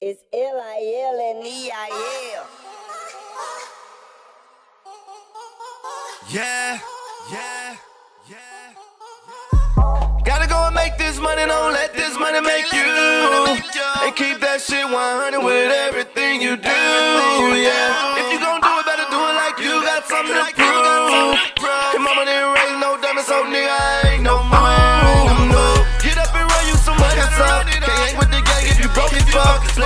It's L-I-L N-E-I-L. Yeah, yeah, yeah. Gotta go and make this money, don't let this money make you. And keep that shit 100 with everything you do. Yeah, if you gon' do it, better do it like you got something to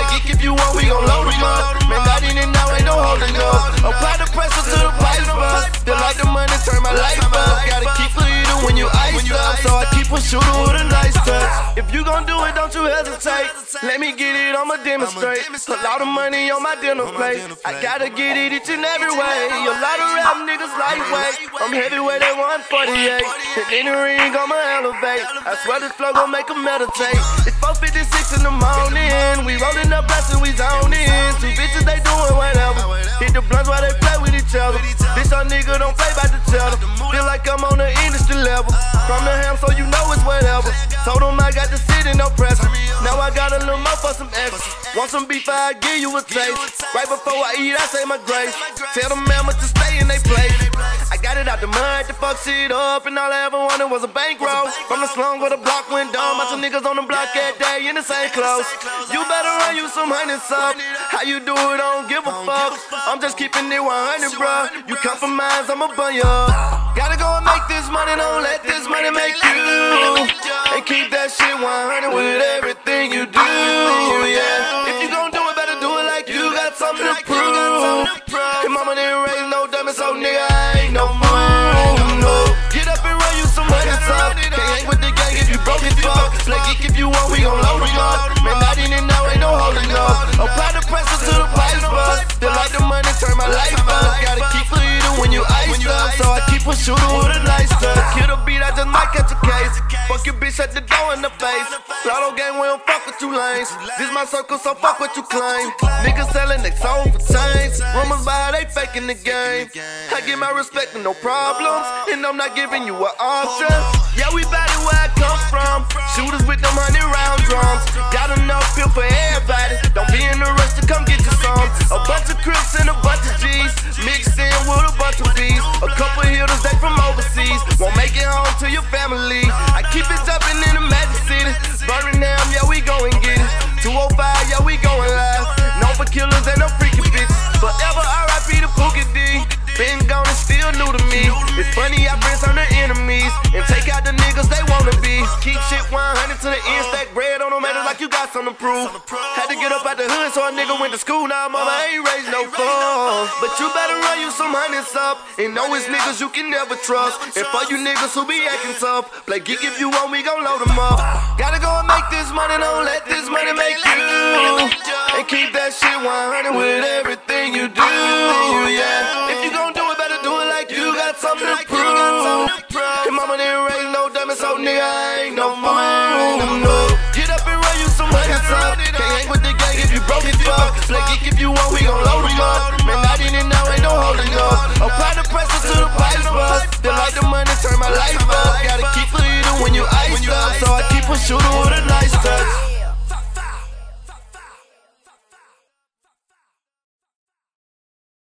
geek if you want, we gon' load 'em up. Man, not in and now ain't no holding up. Apply the pressure to the pipe bust. Feel like the money turn my life up. Gotta keep eating when you iced up. So I keep a shooter don't you hesitate. Let me get it, I'ma demonstrate. A lot of money on my dinner plate. I gotta get it each and every way. A lot of rap niggas lightweight. I'm heavyweight at 148. And in the ring, I'ma elevate. I swear this flow gon' make 'em meditate. It's 456 in the morning. We rolling up blessing, we zoning. Two bitches, they doin' whatever. Hit the blunts while they play with each other. This our nigga don't play by the cheddar. Feel like I'm on the industry From the ham, so you know it's whatever. Told them I got the city, no pressure. Now I got a little more for some extra. Want some beef, I give you a taste. Right before I eat, I say my grace. Tell them mama to stay in they place. I got it out the mud to fuck shit up, and all I ever wanted was a bankroll. From the slum where the block went down, bunch of niggas on the block that day in the same clothes. You better run you some honey up. How you do it, I don't give a fuck. I'm just keeping it 100, bruh. You compromise, I'ma bun you up. Gotta go and make this money, don't let this money make you. And keep that shit 100 with everything you do, yeah. If you gon' do it, better do it like you got something to prove. And mama didn't raise no dummy, so nigga, I ain't no fool, no. Get up and run you some money up. Can't hang with the gang if you broke as fuck. Geek if you want, we gon' a shooter with a nice touch. Kill the beat, I just might catch a case. Fuck your bitch at the door in the face. Lotto gang, we don't fuck with you lanes. This my circle, so fuck what you claim. Niggas selling they soul for change. Rumors how they faking the game. I get my respect and no problems. And I'm not giving you an option. Yeah, we it where I come from. Shooters with them hundred round drums. Got enough feel for everybody. Don't be in a funny how friends turn to enemies and take out the niggas they wanna be. Keep shit 100 to the end, stack bread on them matters like you got something to prove. Had to get up out the hood so a nigga went to school. Now mama ain't raised no funds. But you better run you some hundreds up and know it's niggas you can never trust. And for you niggas who be acting tough, play geek if you want, we gon' load them up. Gotta go and make this money, don't let this money make you. And keep that shit 100 with everything you do. Yeah, if you gon' do it, better do it like you got something. Mama didn't raise no dummy, so nigga, ain't no fool.